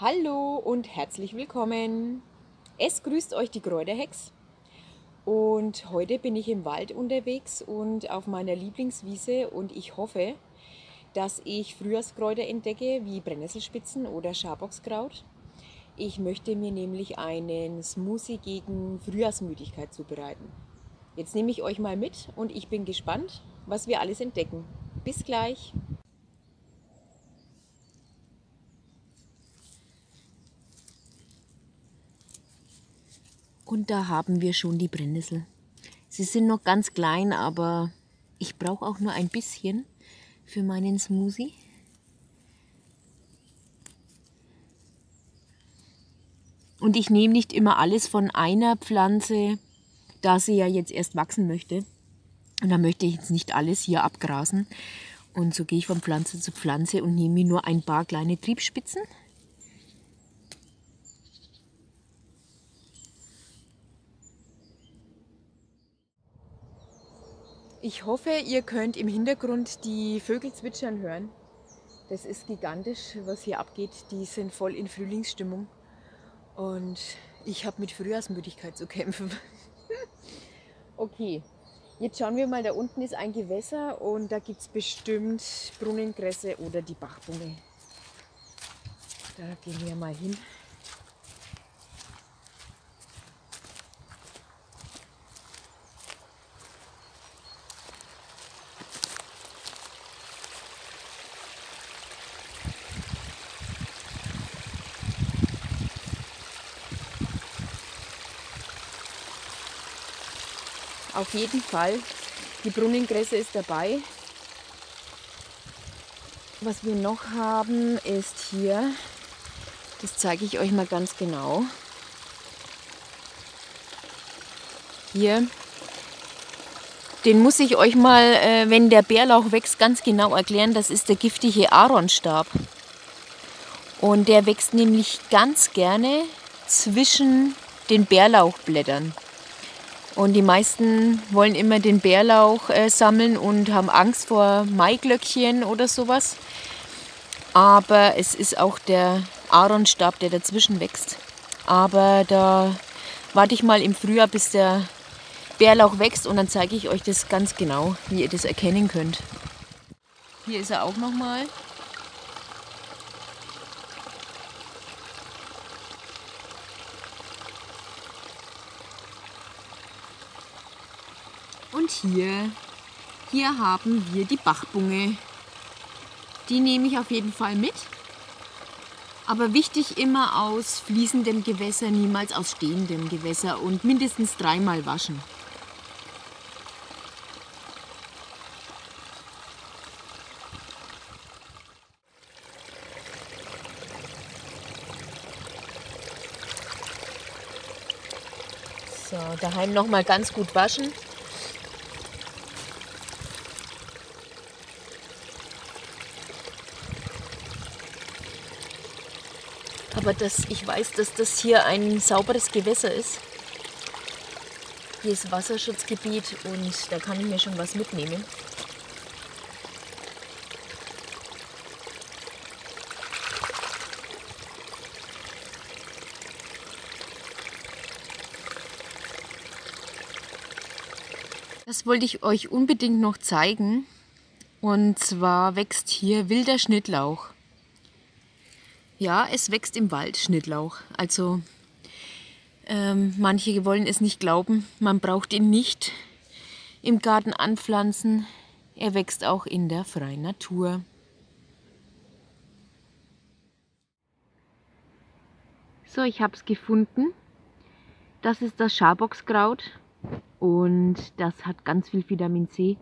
Hallo und herzlich willkommen. Es grüßt euch die Kräuterhex. Und heute bin ich im Wald unterwegs und auf meiner Lieblingswiese und ich hoffe, dass ich Frühjahrskräuter entdecke, wie Brennnesselspitzen oder Schaboxkraut. Ich möchte mir nämlich einen Smoothie gegen Frühjahrsmüdigkeit zubereiten. Jetzt nehme ich euch mal mit und ich bin gespannt, was wir alles entdecken. Bis gleich! Und da haben wir schon die Brennnessel. Sie sind noch ganz klein, aber ich brauche auch nur ein bisschen für meinen Smoothie. Und ich nehme nicht immer alles von einer Pflanze, da sie ja jetzt erst wachsen möchte. Und da möchte ich jetzt nicht alles hier abgrasen. Und so gehe ich von Pflanze zu Pflanze und nehme mir nur ein paar kleine Triebspitzen Ich hoffe, ihr könnt im Hintergrund die Vögel zwitschern hören. Das ist gigantisch, was hier abgeht. Die sind voll in Frühlingsstimmung. Und ich habe mit Frühjahrsmüdigkeit zu kämpfen. okay, jetzt schauen wir mal, da unten ist ein Gewässer und da gibt es bestimmt Brunnenkresse oder die Bachbunge. Da gehen wir mal hin. Auf jeden Fall. Die Brunnengräse ist dabei. Was wir noch haben, ist hier, das zeige ich euch mal ganz genau. Hier, den muss ich euch mal, äh, wenn der Bärlauch wächst, ganz genau erklären. Das ist der giftige Aaronstab. Und der wächst nämlich ganz gerne zwischen den Bärlauchblättern. Und die meisten wollen immer den Bärlauch äh, sammeln und haben Angst vor Maiglöckchen oder sowas. Aber es ist auch der Aaronstab, der dazwischen wächst. Aber da warte ich mal im Frühjahr, bis der Bärlauch wächst und dann zeige ich euch das ganz genau, wie ihr das erkennen könnt. Hier ist er auch nochmal. Und hier, hier haben wir die Bachbunge. Die nehme ich auf jeden Fall mit. Aber wichtig immer aus fließendem Gewässer, niemals aus stehendem Gewässer und mindestens dreimal waschen. So, daheim nochmal ganz gut waschen. Aber das, ich weiß, dass das hier ein sauberes Gewässer ist. Hier ist Wasserschutzgebiet und da kann ich mir schon was mitnehmen. Das wollte ich euch unbedingt noch zeigen. Und zwar wächst hier wilder Schnittlauch. Ja, es wächst im Wald Schnittlauch. Also ähm, manche wollen es nicht glauben. Man braucht ihn nicht im Garten anpflanzen. Er wächst auch in der freien Natur. So, ich habe es gefunden. Das ist das Schaboxkraut und das hat ganz viel Vitamin C.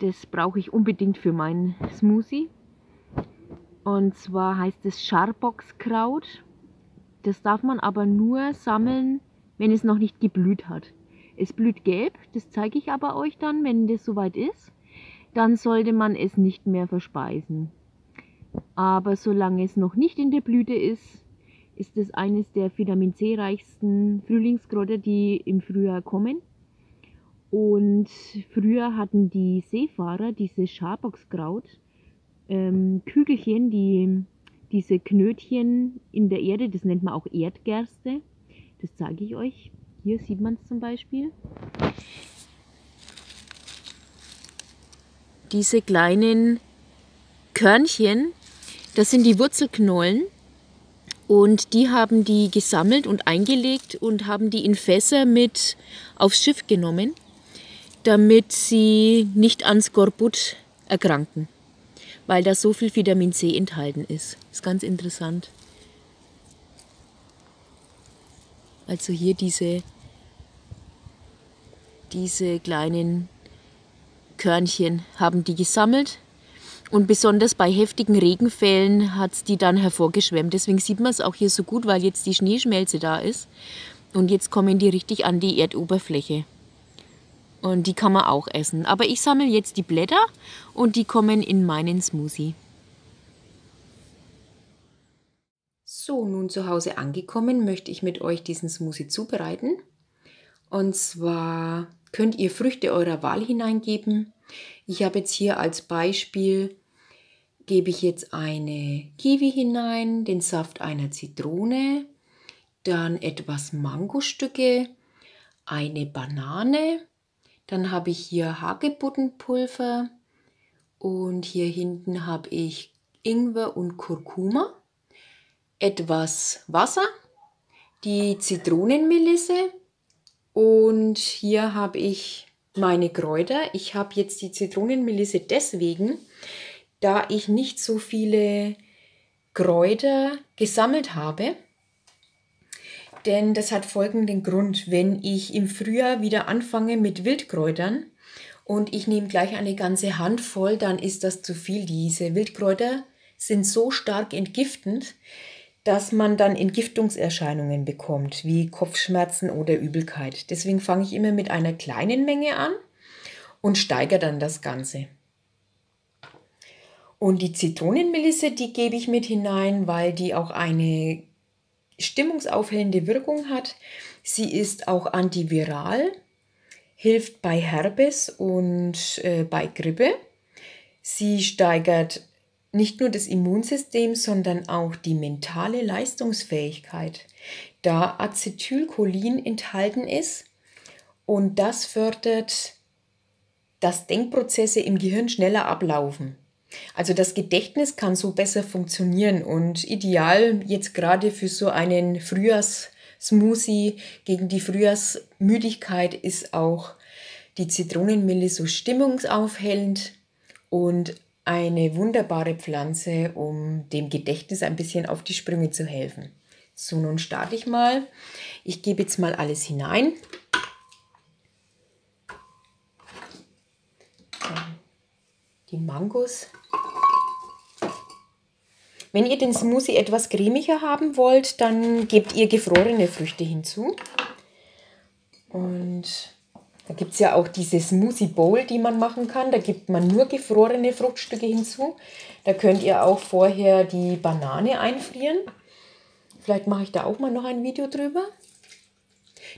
Das brauche ich unbedingt für meinen Smoothie. Und zwar heißt es Scharboxkraut. Das darf man aber nur sammeln, wenn es noch nicht geblüht hat. Es blüht gelb, das zeige ich aber euch dann, wenn das soweit ist. Dann sollte man es nicht mehr verspeisen. Aber solange es noch nicht in der Blüte ist, ist es eines der Vitamin C reichsten Frühlingskräuter, die im Frühjahr kommen. Und früher hatten die Seefahrer dieses Schaboxkraut ähm, Kügelchen, die, diese Knötchen in der Erde, das nennt man auch Erdgerste. Das zeige ich euch. Hier sieht man es zum Beispiel. Diese kleinen Körnchen, das sind die Wurzelknollen. Und die haben die gesammelt und eingelegt und haben die in Fässer mit aufs Schiff genommen, damit sie nicht an Skorbut erkranken, weil da so viel Vitamin C enthalten ist. Ist ganz interessant. Also hier diese, diese kleinen Körnchen haben die gesammelt und besonders bei heftigen Regenfällen hat es die dann hervorgeschwemmt. Deswegen sieht man es auch hier so gut, weil jetzt die Schneeschmelze da ist. Und jetzt kommen die richtig an die Erdoberfläche. Und die kann man auch essen. Aber ich sammle jetzt die Blätter und die kommen in meinen Smoothie. So, nun zu Hause angekommen, möchte ich mit euch diesen Smoothie zubereiten. Und zwar könnt ihr Früchte eurer Wahl hineingeben. Ich habe jetzt hier als Beispiel gebe ich jetzt eine Kiwi hinein, den Saft einer Zitrone, dann etwas Mangostücke, eine Banane, dann habe ich hier Hagebuttenpulver und hier hinten habe ich Ingwer und Kurkuma, etwas Wasser, die Zitronenmelisse und hier habe ich meine Kräuter. Ich habe jetzt die Zitronenmelisse deswegen, da ich nicht so viele Kräuter gesammelt habe. Denn das hat folgenden Grund. Wenn ich im Frühjahr wieder anfange mit Wildkräutern und ich nehme gleich eine ganze Handvoll, dann ist das zu viel. Diese Wildkräuter sind so stark entgiftend, dass man dann Entgiftungserscheinungen bekommt, wie Kopfschmerzen oder Übelkeit. Deswegen fange ich immer mit einer kleinen Menge an und steigere dann das Ganze. Und die Zitronenmelisse, die gebe ich mit hinein, weil die auch eine stimmungsaufhellende Wirkung hat. Sie ist auch antiviral, hilft bei Herpes und äh, bei Grippe. Sie steigert nicht nur das Immunsystem, sondern auch die mentale Leistungsfähigkeit, da Acetylcholin enthalten ist und das fördert, dass Denkprozesse im Gehirn schneller ablaufen. Also das Gedächtnis kann so besser funktionieren und ideal jetzt gerade für so einen Frühjahrssmoothie gegen die Frühjahrsmüdigkeit ist auch die Zitronenmille so stimmungsaufhellend und eine wunderbare Pflanze, um dem Gedächtnis ein bisschen auf die Sprünge zu helfen. So, nun starte ich mal. Ich gebe jetzt mal alles hinein. Die Mangos wenn ihr den Smoothie etwas cremiger haben wollt, dann gebt ihr gefrorene Früchte hinzu. Und da gibt es ja auch diese Smoothie Bowl, die man machen kann. Da gibt man nur gefrorene Fruchtstücke hinzu. Da könnt ihr auch vorher die Banane einfrieren. Vielleicht mache ich da auch mal noch ein Video drüber.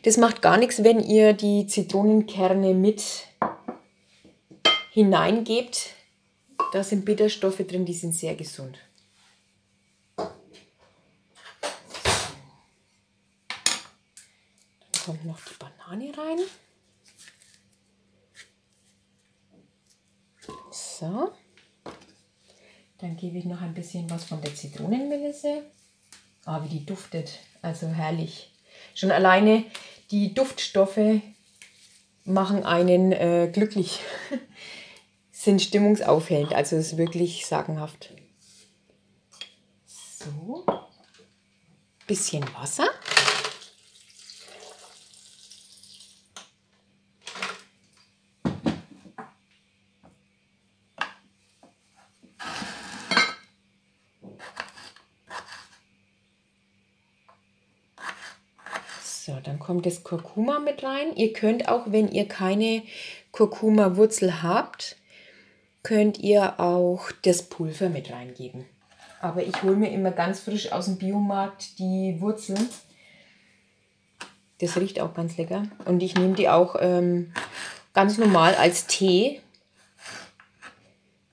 Das macht gar nichts, wenn ihr die Zitronenkerne mit hineingebt. Da sind Bitterstoffe drin, die sind sehr gesund. kommt noch die Banane rein. So. Dann gebe ich noch ein bisschen was von der Zitronenmelisse. Ah, wie die duftet. Also herrlich. Schon alleine die Duftstoffe machen einen äh, glücklich. Sind stimmungsaufhellend. Also ist wirklich sagenhaft. So. Bisschen Wasser. So, dann kommt das Kurkuma mit rein. Ihr könnt auch, wenn ihr keine Kurkuma-Wurzel habt, könnt ihr auch das Pulver mit reingeben. Aber ich hole mir immer ganz frisch aus dem Biomarkt die Wurzeln. Das riecht auch ganz lecker. Und ich nehme die auch ähm, ganz normal als Tee.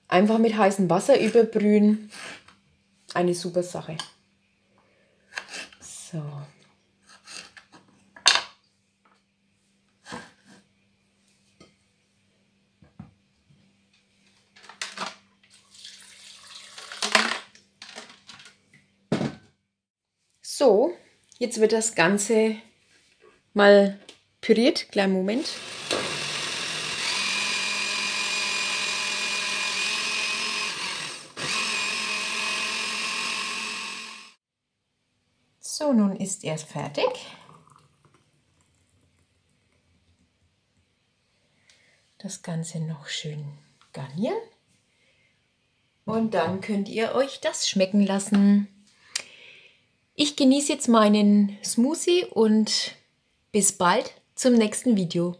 Einfach mit heißem Wasser überbrühen. eine super Sache. So. So, jetzt wird das Ganze mal püriert. Kleinen Moment. So, nun ist er fertig. Das Ganze noch schön garnieren. Und dann könnt ihr euch das schmecken lassen. Ich genieße jetzt meinen Smoothie und bis bald zum nächsten Video.